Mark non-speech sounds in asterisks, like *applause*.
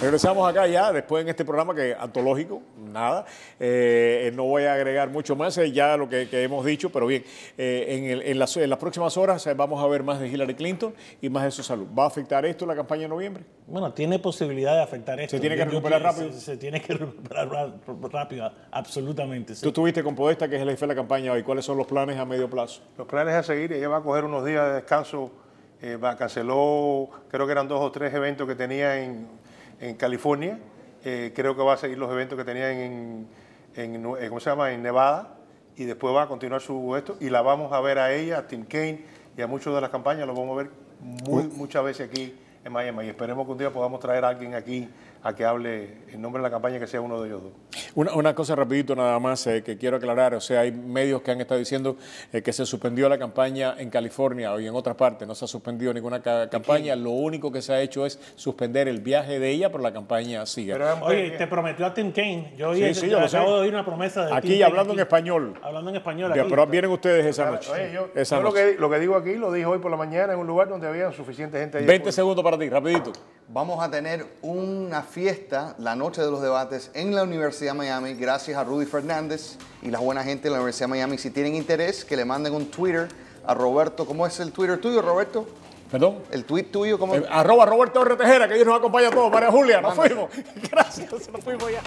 Regresamos acá ya, después en este programa que es antológico, nada. Eh, no voy a agregar mucho más, eh, ya lo que, que hemos dicho, pero bien, eh, en, el- en las, en las próximas horas eh, vamos a ver más de Hillary Clinton y más de su salud. ¿Va a afectar esto la campaña de noviembre? Bueno, tiene posibilidad de afectar esto. tiene que recuperar rápido. Se, se tiene que *laughs* recuperar ra- rápido, absolutamente. sí. Tú estuviste con Podesta, que es el jefe de la campaña hoy. ¿Cuáles son los planes a medio plazo? Los planes a seguir, ella va a coger unos días de descanso, eh, va, canceló, creo que eran dos o tres eventos que tenía en, en California, Eh, creo que va a seguir los eventos que tenía en, en, ¿cómo se llama? en Nevada, y después va a continuar su esto, y la vamos a ver a ella, a Tim Kaine y a muchos de las campañas, los vamos a ver muy, muchas veces aquí en Miami, y esperemos que un día podamos traer a alguien aquí a que hable en nombre de la campaña, que sea uno de ellos dos. Una, una cosa rapidito nada más eh, que quiero aclarar, o sea, hay medios que han estado diciendo eh, que se suspendió la campaña en California y en otras partes, no se ha suspendido ninguna ca- campaña, lo único que se ha hecho es suspender el viaje de ella, pero la campaña sigue. Pero, Oye, te prometió a Tim Kaine. Yo, Sí, sí, yo acabo de oír una promesa de Aquí Tim hablando en español. Hablando en español. Aquí. pero vienen ustedes esa noche. Oye, yo, esa yo lo, que, lo que digo aquí lo dije hoy por la mañana en un lugar donde había suficiente gente. ahí 20 segundos para ti, rapidito. Vamos a tener una fiesta la noche de los debates en la Universidad de Miami gracias a Rudy Fernández y la buena gente de la Universidad de Miami. Si tienen interés, que le manden un Twitter a Roberto. ¿Cómo es el Twitter tuyo, Roberto? Perdón. El tweet tuyo, ¿cómo? Eh, arroba Roberto R. Tejera, que Dios nos acompaña a todos. María Julia, nos fuimos. *laughs* Gracias, nos fuimos ya.